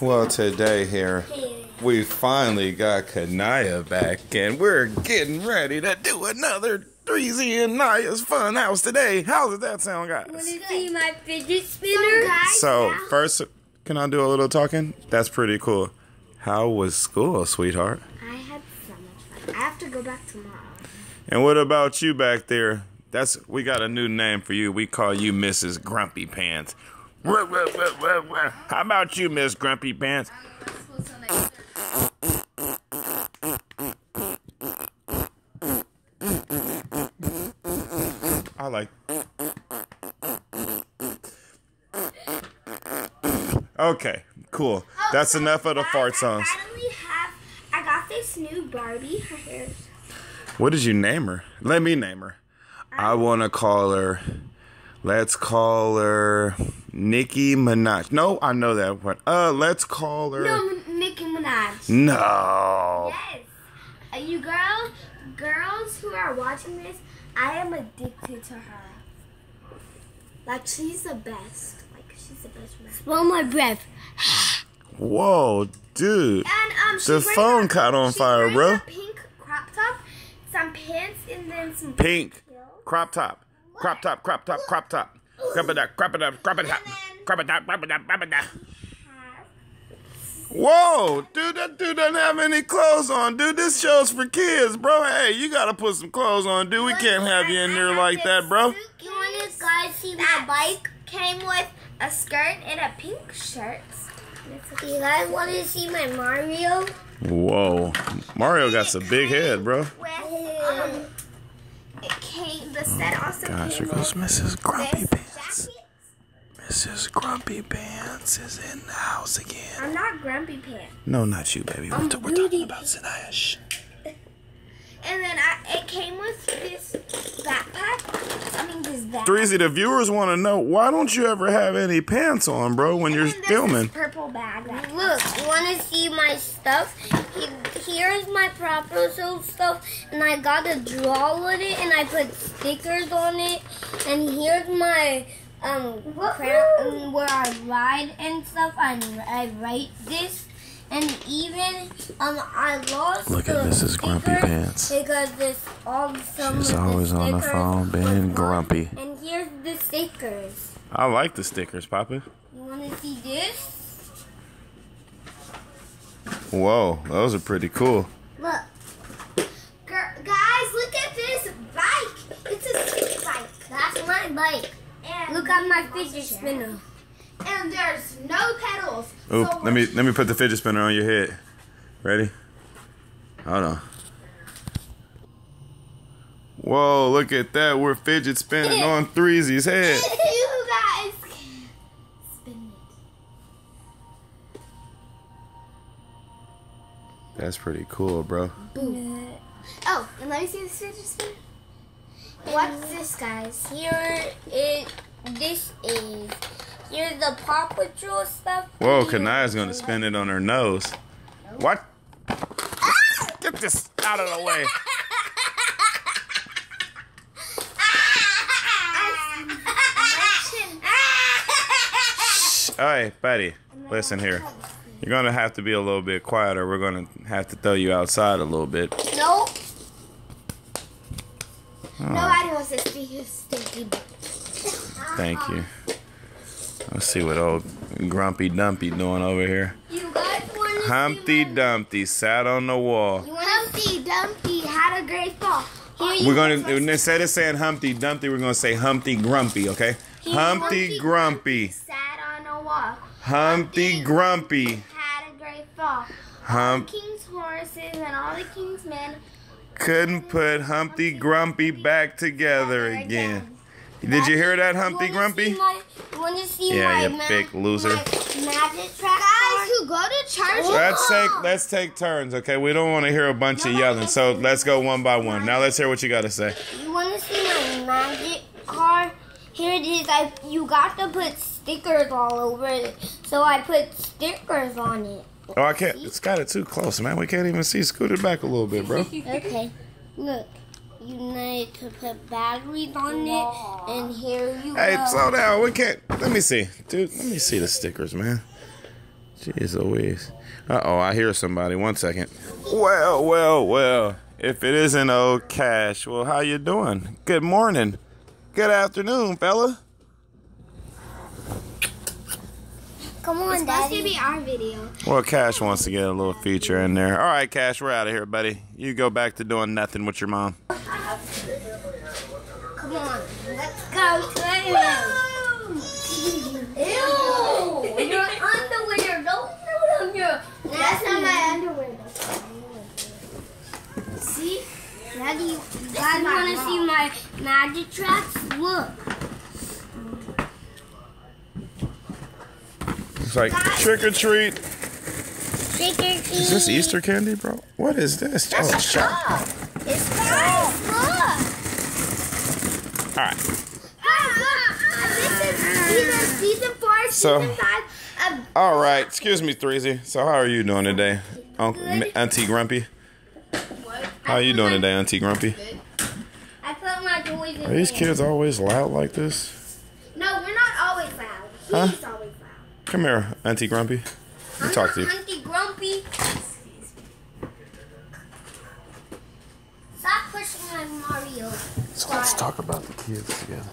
Well, today here, we finally got Kanaya back, and we're getting ready to do another Threezy and Naya's Fun House today. How does that sound, guys? Want to see my fidget spinner? So, first, can I do a little talking? That's pretty cool. How was school, sweetheart? I had so much fun. I have to go back tomorrow. And what about you back there? That's we got a new name for you. We call you Mrs. Grumpy Pants. How about you, Miss Grumpy Pants? I like. Okay, cool. Oh, That's enough of the fart songs. I finally have. I got this new Barbie. Her hair. What did you name her? Let me name her. I want to call her. Let's call her Nicki Minaj. No, I know that one. Uh, let's call her. No, Nicki Minaj. No. Yes. Uh, you girls, girls who are watching this, I am addicted to her. Like she's the best. Like she's the best. One. Smell my breath. Whoa, dude. And um, she's The phone a- caught on she's fire, bro. A pink crop top, some pants, and then some Pink. heels. Crop top. Crop top, crop top, crop top. Crop it up, crop it up, crop it up. Crop it up, crop it up, crop it up. Whoa, dude, that dude doesn't have any clothes on. Dude, this show's for kids, bro. Hey, you gotta put some clothes on, dude. We can't have you in there like that, bro. You want to guys see my bike? Came with a skirt and a pink shirt. You guys want to see my Mario? Whoa. Mario got some big head, bro. With um, it came. The set also Gosh, came here goes Mrs. Grumpy jacket. Mrs. Grumpy Pants is in the house again. I'm not grumpy pants. No, not you, baby. We're, I'm we're talking about Zanaya. Shh. And then I, it came with this backpack. I mean, this bag. Threezy, the viewers want to know why don't you ever have any pants on, bro, when you're then filming? This purple bag. Look, you want to see my stuff? Here's my proper soul stuff, and I got a draw with it, and I put stickers on it. And here's my um cra- where I ride and stuff. I I write this, and even um I lost. Look at the Mrs. Grumpy stickers Pants. Because this all some She's of the always on the phone being grumpy. And here's the stickers. I like the stickers, Papa. You want to see this? Whoa, those are pretty cool. Look. Gir- guys, look at this bike. It's a stick bike. That's my bike. And Look my fidget spinner. And there's no pedals. Oop, so let me let me put the fidget spinner on your head. Ready? Hold on. Whoa, look at that. We're fidget spinning on Threezy's head. you guys can spin it. That's pretty cool, bro. Oh, and let me see this fidget spinner. What's this, guys? Here it this is. Here's the Paw Patrol stuff. Whoa, Kanaya's gonna spin it on her nose. What? Get this out of the way. All right, buddy. Listen here. You're gonna have to be a little bit quieter. We're gonna have to throw you outside a little bit. Nope. Oh, Nobody wants to see his stinky butt. Thank you. Let's see what old Grumpy Dumpy doing over here. You guys want to Humpty Dumpty sat on the wall. Humpty Dumpty had a great fall. We're gonna instead of saying Humpty Dumpty, we're gonna say Humpty Grumpy, okay? Humpty Grumpy. sat on a wall. Humpty Grumpy. Had a great fall. Hump King's horses and all the king's men couldn't put Humpty Grumpy back together again. Did you hear that, Humpty Grumpy? Want to see Yeah, my you ma- big loser. magic Guys who go to church. Let's take let's take turns, okay? We don't want to hear a bunch of yelling, so let's go one by one. Now let's hear what you got to say. You want to see my magic car? Here it is. I you got to put stickers all over it, so I put stickers on it. Oh, I can't. It's got it too close, man. We can't even see. Scoot it back a little bit, bro. Okay, look. You need to put batteries on it, and here you Hey, go. slow down. We can't. Let me see, dude. Let me see the stickers, man. Jeez Louise. Uh oh, I hear somebody. One second. Well, well, well. If it isn't old Cash, well, how you doing? Good morning. Good afternoon, fella. Come on, It's supposed to be our video. Well, Cash wants to get a little feature in there. All right, Cash, we're out of here, buddy. You go back to doing nothing with your mom. Come on, let's go. Ew! Your underwear, don't put on your. That's not my underwear. See? Daddy, you guys my want to see my magic tracks? Look. It's like trick or treat. Trick or treat. Is this Easter candy, bro? What is this? Oh, shut. It's guys, look. All right. This is season, season four, So- season five of All right. Excuse me, Threezy. So, how are you doing today, Uncle Auntie Grumpy? How are you doing today, Auntie Grumpy? I put my toys in Are these there. kids always loud like this? No, we're not always loud. Huh? He's always loud. Come here, Auntie Grumpy. Let me talk to you. Auntie Grumpy. Stop pushing my Mario. So let's talk about the kids together.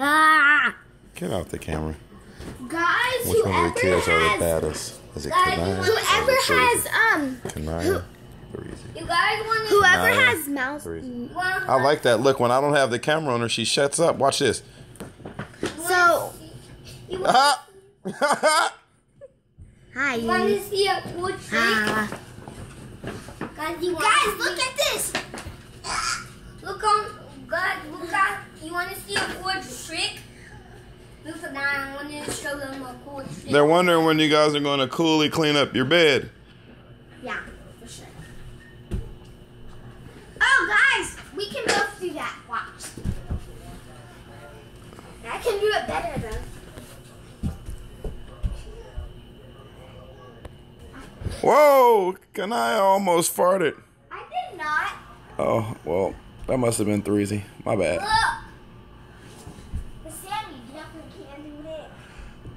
Ah. Get out the camera. Guys, Which one whoever of the kids are the has, baddest? Is it Guys, Kanaya? whoever has um, Kanaya? Threezy. You guys want to? whoever Naya. has mouse. Threezy. I like that. Look, when I don't have the camera on her, she shuts up. Watch this. So, you want, Ah! hi. you want to see a cool trick? Ah. Guys, you Guys, look at this. Look on. Guys, look at. You want to see a cool trick? Look at that. I want to show them a cool trick. They're wondering when you guys are going to coolly clean up your bed. Yeah, for sure. Oh, guys, we can both do that. Watch. I can do it better though. Whoa! Can I almost farted. I did not. Oh, well, that must have been Threezy. My bad. Look. But Sammy definitely can't do that.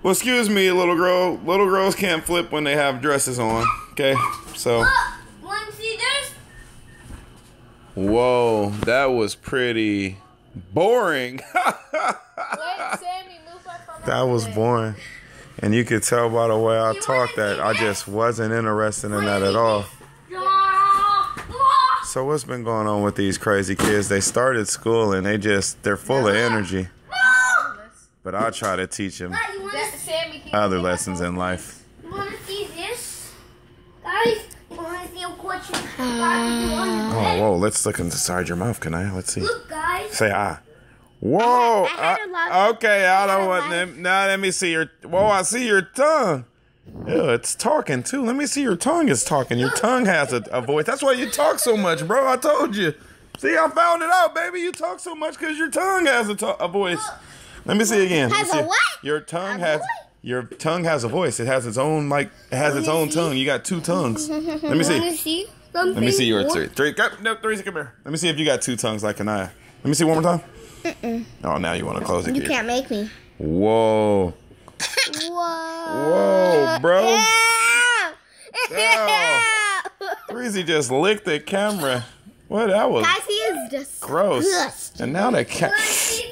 Well, excuse me, little girl. Little girls can't flip when they have dresses on. Okay? So, Look. See this? whoa, that was pretty boring. Let Sammy move up on that was boring. And you could tell by the way I talked that I just wasn't interested in that at all. So what's been going on with these crazy kids? They started school and they just they're full of energy. But I try to teach them other lessons in life. You want to see this? Guys, you want to see a question? You Oh, whoa, let's look inside your mouth, can I? Let's see. Look, guys. Say ah. Whoa. I had a lot- I- okay, I I don't want them. Now let me see your. Whoa, I see your tongue. Ew, it's talking too. Let me see your tongue is talking. Your tongue has a, a voice. That's why you talk so much, bro. I told you. See, I found it out, baby. You talk so much because your tongue has a, to- a voice. Let me see again. Let me Has a what? Your tongue A has. voice? Your tongue has a voice. It has its own like. It has its own tongue. You got two tongues. Let me see. see? Let me see your three. Three. Go, no, three. Come here. Let me see if you got two tongues like Kanaya. Let me see one more time. Oh, now you want to close it. You can't make me. Whoa. Whoa. Whoa, bro. Yeah. Threezy just licked the camera. What? That was Guys, he is just gross. And now the ca-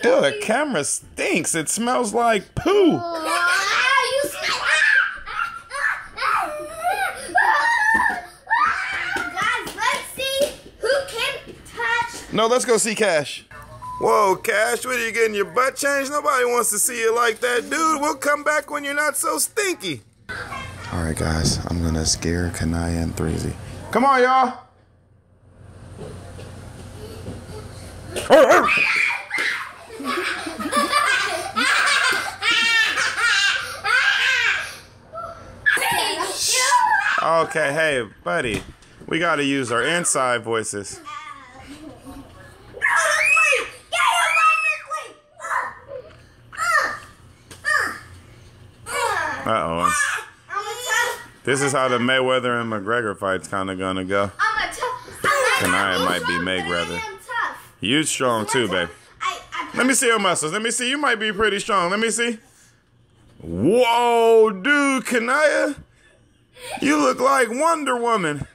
Ew, the camera stinks. It smells like poo. Ah, you smell- Guys, let's see who can touch. No, let's go see Cash. Whoa, Cash, what are you getting your butt changed? Nobody wants to see you like that, dude. We'll come back when you're not so stinky. All right, guys, I'm gonna scare Kanaya and Threezy. Come on, y'all. Okay, hey, buddy, we gotta use our inside voices. Uh oh. This is how the Mayweather and McGregor fight's kind of gonna go. I'm a tough. Kanaya might be Mayweather. I am tough. You strong too, babe. Let me see your muscles. Let me see. You might be pretty strong. Let me see. Whoa, dude, Kanaya. You look like Wonder Woman.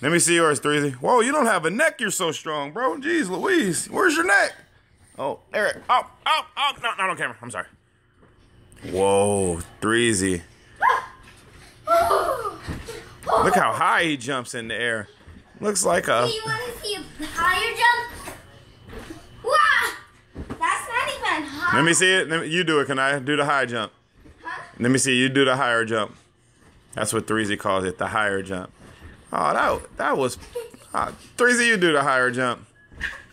Let me see yours, Threezy. Whoa, you don't have a neck. You're so strong, bro. Jeez Louise. Where's your neck? Oh, Eric. Oh, oh, oh. No, not on camera. I'm sorry. Whoa, Threezy. Look how high he jumps in the air. Looks like a. You want to see a higher jump? Wow! That's not even hot. Let me see it. Let me- You do it, Can I Do the high jump. Huh? Let me see. You do the higher jump. That's what Threezy calls it, the higher jump. Oh, that that was. Uh, Threezy, you do the higher jump.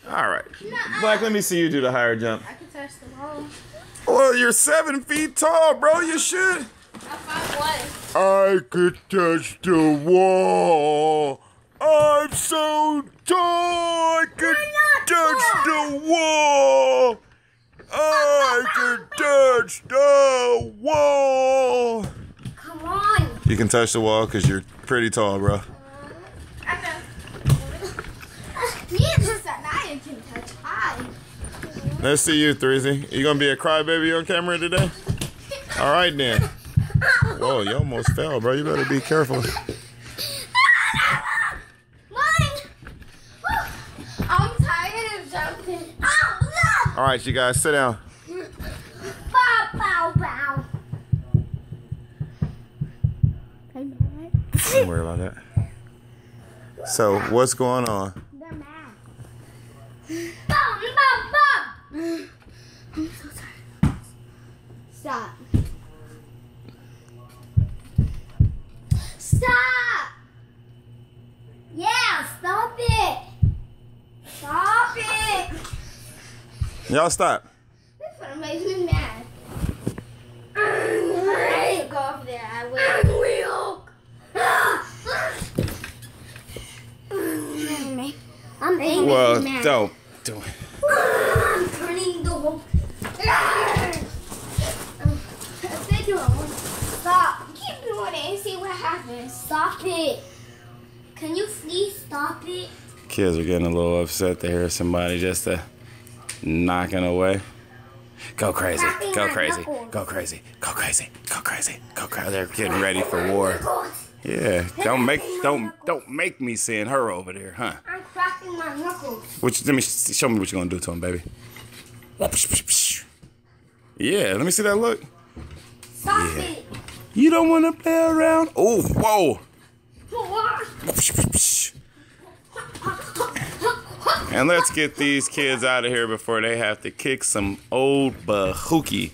All right. Black, let me see you do the higher jump. I can touch the wall. Well, you're seven feet tall, bro. You should. I found could touch the wall. I'm so tall. I could touch the wall. I could touch the wall. Come on! You can touch the wall because you're pretty tall, bro. I know. Me and Sanaya can touch high. Let's see you, Threezy. You gonna be a crybaby on camera today? All right then. Whoa, you almost fell, bro. You better be careful. I'm tired of jumping. Oh, All right, you guys, sit down. Bow, bow, bow. Don't worry about that. So, what's going on? They're mad. Bow, bow, bow. I'm so tired. Stop. Stop! Yeah, stop it! Stop it! Y'all stop. This one makes me mad. I go over there. I will. I'm angry. Well, don't do it. I'm turning the whole. They do it. Stop. Keep doing it and see what happens. Stop it! Can you please stop it? Kids are getting a little upset to hear somebody just uh, knocking away. Go crazy, go crazy, go crazy, go crazy, go crazy, go crazy. They're getting ready for war. Yeah, don't make don't don't make me send her over there, huh? I'm cracking my knuckles. Which let me show me what you're gonna do to him, baby. Yeah, let me see that look. Stop Yeah. it! You don't want to play around. Oh, whoa. And let's get these kids out of here before they have to kick some old bahookie.